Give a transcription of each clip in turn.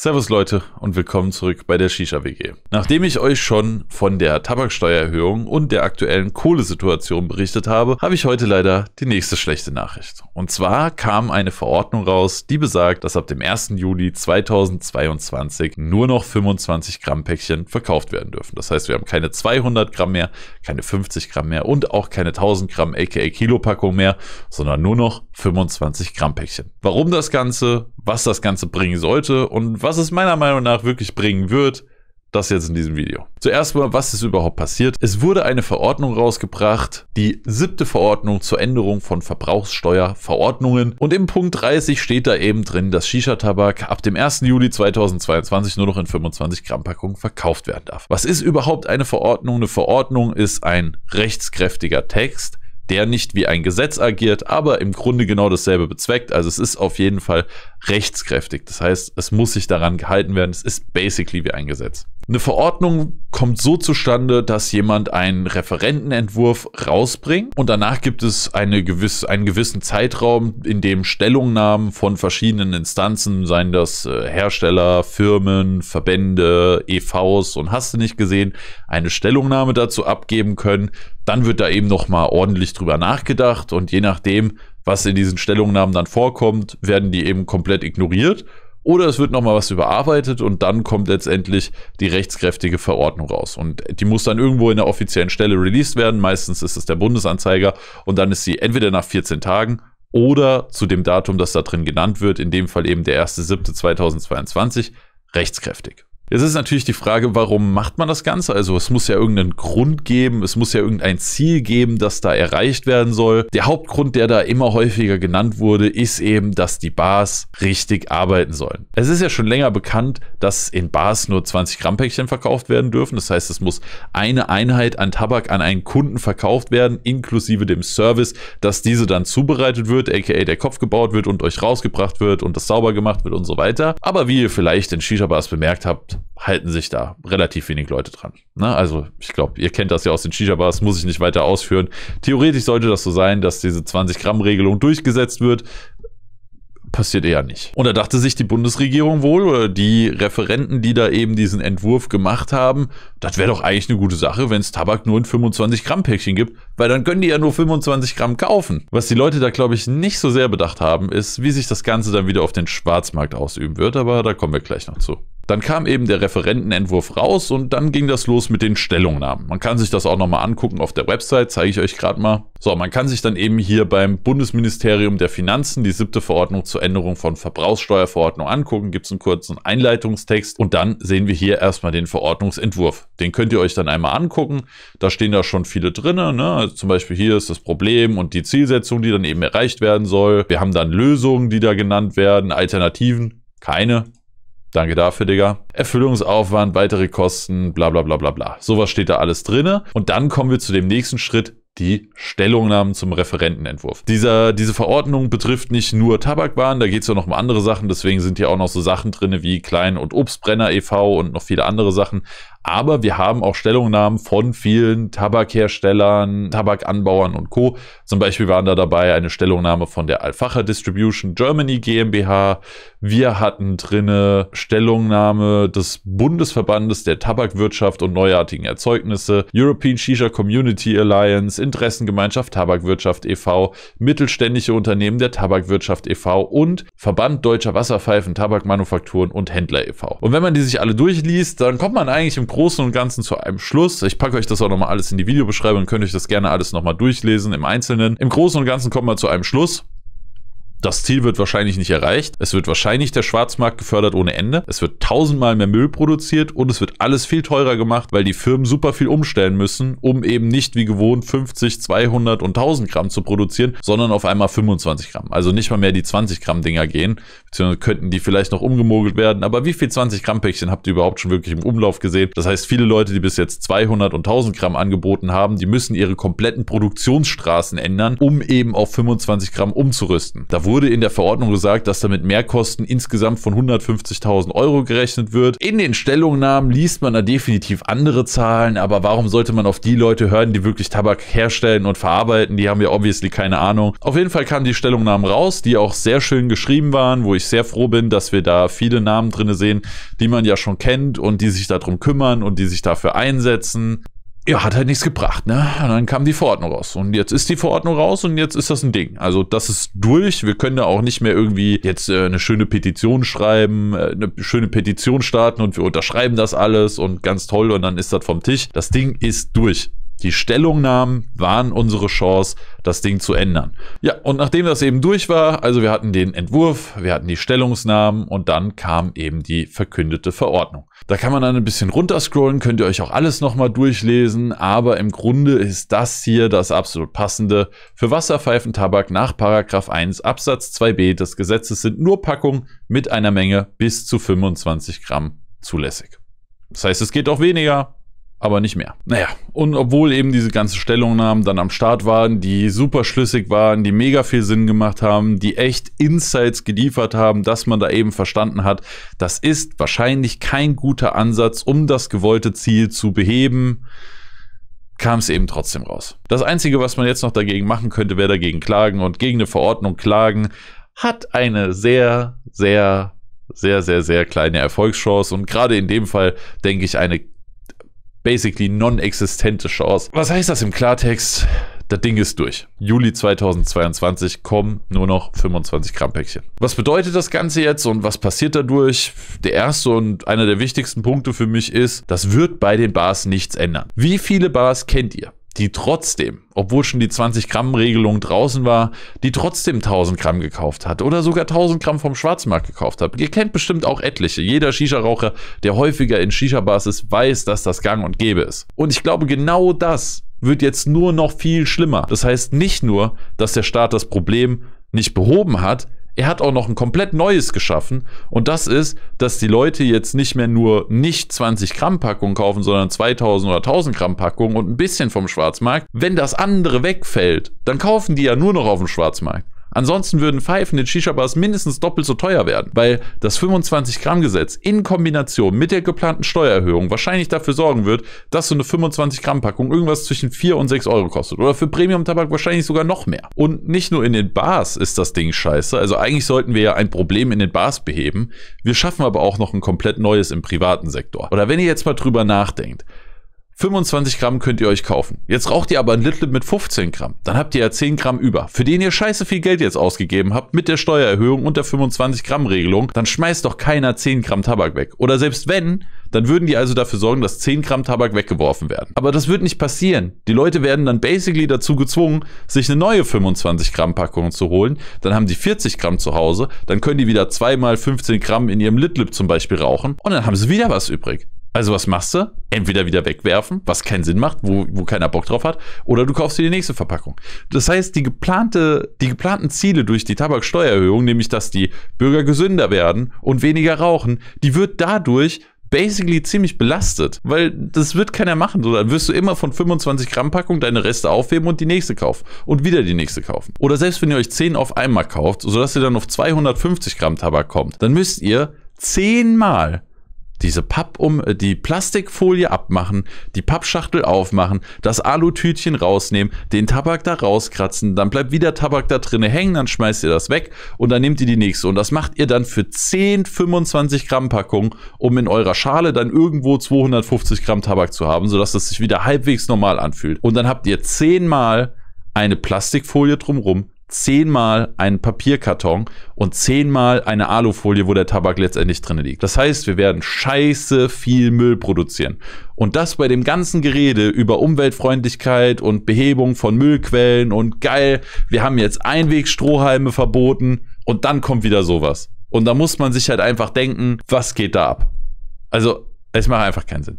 Servus Leute und willkommen zurück bei der Shisha WG. Nachdem ich euch schon von der Tabaksteuererhöhung und der aktuellen Kohlesituation berichtet habe, habe ich heute leider die nächste schlechte Nachricht. Und zwar kam eine Verordnung raus, die besagt, dass ab dem 1. Juli 2022 nur noch 25 Gramm Päckchen verkauft werden dürfen. Das heißt, wir haben keine 200 Gramm mehr, keine 50 Gramm mehr und auch keine 1000 Gramm aka Kilopackung mehr, sondern nur noch 25 Gramm Päckchen. Warum das Ganze, was das Ganze bringen sollte und was es meiner Meinung nach wirklich bringen wird, das jetzt in diesem Video. Zuerst mal, was ist überhaupt passiert? Es wurde eine Verordnung rausgebracht, die siebte Verordnung zur Änderung von Verbrauchssteuerverordnungen. Und im Punkt 30 steht da eben drin, dass Shisha-Tabak ab dem 1. Juli 2022 nur noch in 25 Gramm Packungen verkauft werden darf. Was ist überhaupt eine Verordnung? Eine Verordnung ist ein rechtskräftiger Text, der nicht wie ein Gesetz agiert, aber im Grunde genau dasselbe bezweckt. Also es ist auf jeden Fall rechtskräftig. Das heißt, es muss sich daran gehalten werden. Es ist basically wie ein Gesetz. Eine Verordnung kommt so zustande, dass jemand einen Referentenentwurf rausbringt und danach gibt es eine gewisse, einen gewissen Zeitraum, in dem Stellungnahmen von verschiedenen Instanzen, seien das äh, Hersteller, Firmen, Verbände, EVs und hast du nicht gesehen, eine Stellungnahme dazu abgeben können. Dann wird da eben nochmal ordentlich drüber nachgedacht und je nachdem, was in diesen Stellungnahmen dann vorkommt, werden die eben komplett ignoriert oder es wird nochmal was überarbeitet und dann kommt letztendlich die rechtskräftige Verordnung raus. Und die muss dann irgendwo in der offiziellen Stelle released werden. Meistens ist es der Bundesanzeiger und dann ist sie entweder nach 14 Tagen oder zu dem Datum, das da drin genannt wird, in dem Fall eben der 1.7.2022, rechtskräftig. Jetzt ist natürlich die Frage, warum macht man das Ganze? Also es muss ja irgendeinen Grund geben, es muss ja irgendein Ziel geben, das da erreicht werden soll. Der Hauptgrund, der da immer häufiger genannt wurde, ist eben, dass die Bars richtig arbeiten sollen. Es ist ja schon länger bekannt, dass in Bars nur 20 Gramm Päckchen verkauft werden dürfen. Das heißt, es muss eine Einheit an Tabak an einen Kunden verkauft werden, inklusive dem Service, dass diese dann zubereitet wird, aka der Kopf gebaut wird und euch rausgebracht wird und das sauber gemacht wird und so weiter. Aber wie ihr vielleicht in Shisha-Bars bemerkt habt, halten sich da relativ wenig Leute dran. Ne? Also ich glaube, ihr kennt das ja aus den Shisha-Bars, muss ich nicht weiter ausführen. Theoretisch sollte das so sein, dass diese 20-Gramm-Regelung durchgesetzt wird passiert eher nicht. Und da dachte sich die Bundesregierung wohl oder die Referenten, die da eben diesen Entwurf gemacht haben, das wäre doch eigentlich eine gute Sache, wenn es Tabak nur in 25 Gramm Päckchen gibt, weil dann können die ja nur 25 Gramm kaufen. Was die Leute da, glaube ich, nicht so sehr bedacht haben, ist, wie sich das Ganze dann wieder auf den Schwarzmarkt ausüben wird, aber da kommen wir gleich noch zu. Dann kam eben der Referentenentwurf raus und dann ging das los mit den Stellungnahmen. Man kann sich das auch nochmal angucken auf der Website, zeige ich euch gerade mal. So, man kann sich dann eben hier beim Bundesministerium der Finanzen die siebte Verordnung zur Änderung von Verbrauchssteuerverordnung angucken, gibt es einen kurzen Einleitungstext und dann sehen wir hier erstmal den Verordnungsentwurf. Den könnt ihr euch dann einmal angucken. Da stehen da schon viele drin. Ne? Also zum Beispiel hier ist das Problem und die Zielsetzung, die dann eben erreicht werden soll. Wir haben dann Lösungen, die da genannt werden, Alternativen. Keine, Danke dafür, Digga. Erfüllungsaufwand, weitere Kosten, bla bla bla bla bla. Sowas steht da alles drinne. Und dann kommen wir zu dem nächsten Schritt, die Stellungnahmen zum Referentenentwurf. Dieser, diese Verordnung betrifft nicht nur Tabakwaren, da geht es ja noch um andere Sachen, deswegen sind hier auch noch so Sachen drin wie Klein- und Obstbrenner e.V. und noch viele andere Sachen. Aber wir haben auch Stellungnahmen von vielen Tabakherstellern, Tabakanbauern und Co. Zum Beispiel waren da dabei eine Stellungnahme von der Alfacher Distribution Germany GmbH. Wir hatten drinne Stellungnahme des Bundesverbandes der Tabakwirtschaft und neuartigen Erzeugnisse, European Shisha Community Alliance, Interessengemeinschaft Tabakwirtschaft e.V., mittelständische Unternehmen der Tabakwirtschaft e.V. und Verband Deutscher Wasserpfeifen, Tabakmanufakturen und Händler e.V. Und wenn man die sich alle durchliest, dann kommt man eigentlich im Großen und Ganzen zu einem Schluss. Ich packe euch das auch nochmal alles in die Videobeschreibung, könnt euch das gerne alles nochmal durchlesen im Einzelnen. Im Großen und Ganzen kommt man zu einem Schluss. Das Ziel wird wahrscheinlich nicht erreicht. Es wird wahrscheinlich der Schwarzmarkt gefördert ohne Ende. Es wird tausendmal mehr Müll produziert und es wird alles viel teurer gemacht, weil die Firmen super viel umstellen müssen, um eben nicht wie gewohnt 50, 200 und 1000 Gramm zu produzieren, sondern auf einmal 25 Gramm. Also nicht mal mehr die 20 Gramm Dinger gehen, beziehungsweise könnten die vielleicht noch umgemogelt werden. Aber wie viel 20 Gramm Päckchen habt ihr überhaupt schon wirklich im Umlauf gesehen? Das heißt, viele Leute, die bis jetzt 200 und 1000 Gramm angeboten haben, die müssen ihre kompletten Produktionsstraßen ändern, um eben auf 25 Gramm umzurüsten. Da wurde in der Verordnung gesagt, dass damit Mehrkosten insgesamt von 150.000 Euro gerechnet wird. In den Stellungnahmen liest man da definitiv andere Zahlen, aber warum sollte man auf die Leute hören, die wirklich Tabak herstellen und verarbeiten? Die haben ja obviously keine Ahnung. Auf jeden Fall kamen die Stellungnahmen raus, die auch sehr schön geschrieben waren, wo ich sehr froh bin, dass wir da viele Namen drin sehen, die man ja schon kennt und die sich darum kümmern und die sich dafür einsetzen ja, hat halt nichts gebracht, ne? Und dann kam die Verordnung raus. Und jetzt ist die Verordnung raus und jetzt ist das ein Ding. Also das ist durch. Wir können da auch nicht mehr irgendwie jetzt äh, eine schöne Petition schreiben, äh, eine schöne Petition starten und wir unterschreiben das alles und ganz toll und dann ist das vom Tisch. Das Ding ist durch. Die Stellungnahmen waren unsere Chance, das Ding zu ändern. Ja, und nachdem das eben durch war, also wir hatten den Entwurf, wir hatten die Stellungsnahmen und dann kam eben die verkündete Verordnung. Da kann man dann ein bisschen runterscrollen, könnt ihr euch auch alles nochmal durchlesen, aber im Grunde ist das hier das absolut passende. Für Wasserpfeifentabak nach Paragraph 1 Absatz 2b des Gesetzes sind nur Packungen mit einer Menge bis zu 25 Gramm zulässig. Das heißt, es geht auch weniger, aber nicht mehr. Naja, und obwohl eben diese ganzen Stellungnahmen dann am Start waren, die super schlüssig waren, die mega viel Sinn gemacht haben, die echt Insights geliefert haben, dass man da eben verstanden hat, das ist wahrscheinlich kein guter Ansatz, um das gewollte Ziel zu beheben, kam es eben trotzdem raus. Das Einzige, was man jetzt noch dagegen machen könnte, wäre dagegen klagen und gegen eine Verordnung klagen, hat eine sehr, sehr, sehr, sehr, sehr kleine Erfolgschance und gerade in dem Fall denke ich eine basically non-existente Chance. Was heißt das im Klartext? Das Ding ist durch. Juli 2022 kommen nur noch 25 Gramm Päckchen. Was bedeutet das Ganze jetzt und was passiert dadurch? Der erste und einer der wichtigsten Punkte für mich ist, das wird bei den Bars nichts ändern. Wie viele Bars kennt ihr? Die trotzdem, obwohl schon die 20 Gramm Regelung draußen war, die trotzdem 1000 Gramm gekauft hat oder sogar 1000 Gramm vom Schwarzmarkt gekauft hat. Ihr kennt bestimmt auch etliche. Jeder Shisha-Raucher, der häufiger in Shisha-Bars ist, weiß, dass das gang und gäbe ist. Und ich glaube, genau das wird jetzt nur noch viel schlimmer. Das heißt nicht nur, dass der Staat das Problem nicht behoben hat, er hat auch noch ein komplett neues geschaffen und das ist, dass die Leute jetzt nicht mehr nur nicht 20 Gramm Packungen kaufen, sondern 2000 oder 1000 Gramm Packungen und ein bisschen vom Schwarzmarkt. Wenn das andere wegfällt, dann kaufen die ja nur noch auf dem Schwarzmarkt. Ansonsten würden Pfeifen in Shisha-Bars mindestens doppelt so teuer werden, weil das 25-Gramm-Gesetz in Kombination mit der geplanten Steuererhöhung wahrscheinlich dafür sorgen wird, dass so eine 25-Gramm-Packung irgendwas zwischen 4 und 6 Euro kostet. Oder für Premium-Tabak wahrscheinlich sogar noch mehr. Und nicht nur in den Bars ist das Ding scheiße. Also eigentlich sollten wir ja ein Problem in den Bars beheben. Wir schaffen aber auch noch ein komplett neues im privaten Sektor. Oder wenn ihr jetzt mal drüber nachdenkt, 25 Gramm könnt ihr euch kaufen. Jetzt raucht ihr aber ein Little mit 15 Gramm. Dann habt ihr ja 10 Gramm über, für den ihr scheiße viel Geld jetzt ausgegeben habt mit der Steuererhöhung und der 25 Gramm Regelung. Dann schmeißt doch keiner 10 Gramm Tabak weg. Oder selbst wenn, dann würden die also dafür sorgen, dass 10 Gramm Tabak weggeworfen werden. Aber das wird nicht passieren. Die Leute werden dann basically dazu gezwungen, sich eine neue 25 Gramm Packung zu holen. Dann haben die 40 Gramm zu Hause. Dann können die wieder zweimal 15 Gramm in ihrem Litlip zum Beispiel rauchen. Und dann haben sie wieder was übrig. Also was machst du? Entweder wieder wegwerfen, was keinen Sinn macht, wo, wo keiner Bock drauf hat, oder du kaufst dir die nächste Verpackung. Das heißt, die, geplante, die geplanten Ziele durch die Tabaksteuererhöhung, nämlich dass die Bürger gesünder werden und weniger rauchen, die wird dadurch basically ziemlich belastet, weil das wird keiner machen. So, dann wirst du immer von 25 Gramm Packung deine Reste aufheben und die nächste kaufen und wieder die nächste kaufen. Oder selbst wenn ihr euch 10 auf einmal kauft, sodass ihr dann auf 250 Gramm Tabak kommt, dann müsst ihr zehnmal diese Papp um äh, die Plastikfolie abmachen, die Pappschachtel aufmachen, das Alutütchen rausnehmen, den Tabak da rauskratzen, dann bleibt wieder Tabak da drinne hängen, dann schmeißt ihr das weg und dann nehmt ihr die nächste und das macht ihr dann für 10, 25 Gramm Packung, um in eurer Schale dann irgendwo 250 Gramm Tabak zu haben, sodass das sich wieder halbwegs normal anfühlt. Und dann habt ihr zehnmal eine Plastikfolie drumrum, zehnmal einen Papierkarton und zehnmal eine Alufolie, wo der Tabak letztendlich drin liegt. Das heißt, wir werden scheiße viel Müll produzieren. Und das bei dem ganzen Gerede über Umweltfreundlichkeit und Behebung von Müllquellen und geil, wir haben jetzt Einwegstrohhalme verboten und dann kommt wieder sowas. Und da muss man sich halt einfach denken, was geht da ab? Also, es macht einfach keinen Sinn.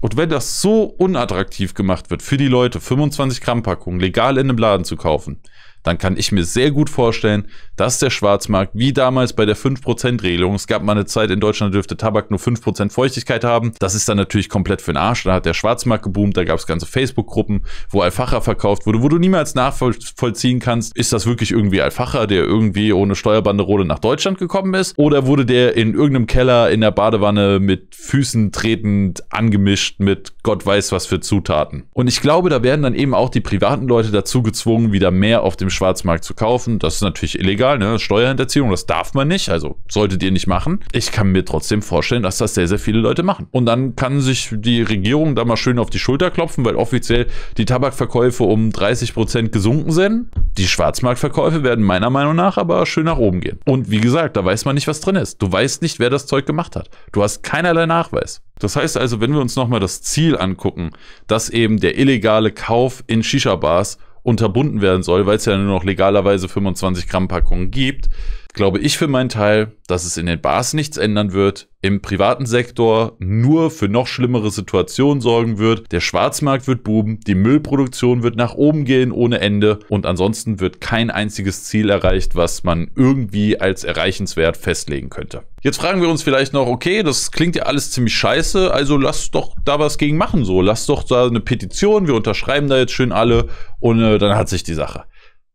Und wenn das so unattraktiv gemacht wird für die Leute, 25 Gramm Packungen legal in einem Laden zu kaufen, dann kann ich mir sehr gut vorstellen, dass der Schwarzmarkt, wie damals bei der 5%-Regelung, es gab mal eine Zeit in Deutschland, dürfte Tabak nur 5% Feuchtigkeit haben. Das ist dann natürlich komplett für den Arsch. Da hat der Schwarzmarkt geboomt, da gab es ganze Facebook-Gruppen, wo Alfacher verkauft wurde, wo du niemals nachvollziehen kannst, ist das wirklich irgendwie Alfacher, der irgendwie ohne Steuerbanderole nach Deutschland gekommen ist? Oder wurde der in irgendeinem Keller in der Badewanne mit Füßen tretend angemischt mit Gott weiß was für Zutaten? Und ich glaube, da werden dann eben auch die privaten Leute dazu gezwungen, wieder mehr auf dem Schwarzmarkt zu kaufen. Das ist natürlich illegal, ne? Steuerhinterziehung, das darf man nicht, also solltet ihr nicht machen. Ich kann mir trotzdem vorstellen, dass das sehr, sehr viele Leute machen. Und dann kann sich die Regierung da mal schön auf die Schulter klopfen, weil offiziell die Tabakverkäufe um 30 Prozent gesunken sind. Die Schwarzmarktverkäufe werden meiner Meinung nach aber schön nach oben gehen. Und wie gesagt, da weiß man nicht, was drin ist. Du weißt nicht, wer das Zeug gemacht hat. Du hast keinerlei Nachweis. Das heißt also, wenn wir uns nochmal das Ziel angucken, dass eben der illegale Kauf in Shisha-Bars unterbunden werden soll, weil es ja nur noch legalerweise 25 Gramm Packungen gibt, glaube ich für meinen Teil, dass es in den Bars nichts ändern wird, im privaten Sektor nur für noch schlimmere Situationen sorgen wird. Der Schwarzmarkt wird buben, die Müllproduktion wird nach oben gehen ohne Ende und ansonsten wird kein einziges Ziel erreicht, was man irgendwie als erreichenswert festlegen könnte. Jetzt fragen wir uns vielleicht noch, okay, das klingt ja alles ziemlich scheiße, also lass doch da was gegen machen so. Lass doch da eine Petition, wir unterschreiben da jetzt schön alle und äh, dann hat sich die Sache.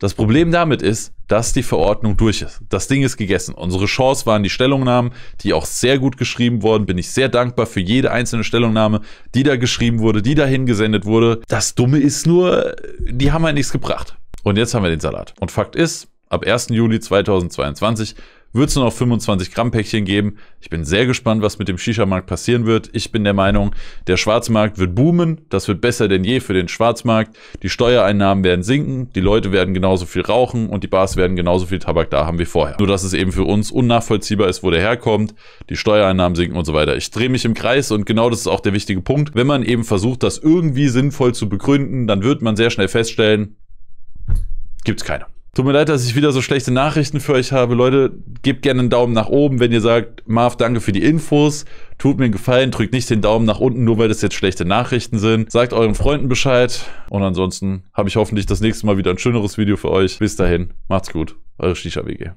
Das Problem damit ist, dass die Verordnung durch ist. Das Ding ist gegessen. Unsere Chance waren die Stellungnahmen, die auch sehr gut geschrieben wurden. Bin ich sehr dankbar für jede einzelne Stellungnahme, die da geschrieben wurde, die da hingesendet wurde. Das Dumme ist nur, die haben halt nichts gebracht. Und jetzt haben wir den Salat. Und Fakt ist, ab 1. Juli 2022 wird es nur noch 25 Gramm Päckchen geben. Ich bin sehr gespannt, was mit dem Shisha-Markt passieren wird. Ich bin der Meinung, der Schwarzmarkt wird boomen. Das wird besser denn je für den Schwarzmarkt. Die Steuereinnahmen werden sinken. Die Leute werden genauso viel rauchen und die Bars werden genauso viel Tabak da haben wie vorher. Nur, dass es eben für uns unnachvollziehbar ist, wo der herkommt. Die Steuereinnahmen sinken und so weiter. Ich drehe mich im Kreis und genau das ist auch der wichtige Punkt. Wenn man eben versucht, das irgendwie sinnvoll zu begründen, dann wird man sehr schnell feststellen, gibt's keine. Tut mir leid, dass ich wieder so schlechte Nachrichten für euch habe. Leute, gebt gerne einen Daumen nach oben, wenn ihr sagt, Marv, danke für die Infos. Tut mir einen Gefallen, drückt nicht den Daumen nach unten, nur weil das jetzt schlechte Nachrichten sind. Sagt euren Freunden Bescheid. Und ansonsten habe ich hoffentlich das nächste Mal wieder ein schöneres Video für euch. Bis dahin, macht's gut. Eure Shisha WG.